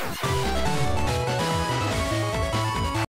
うん。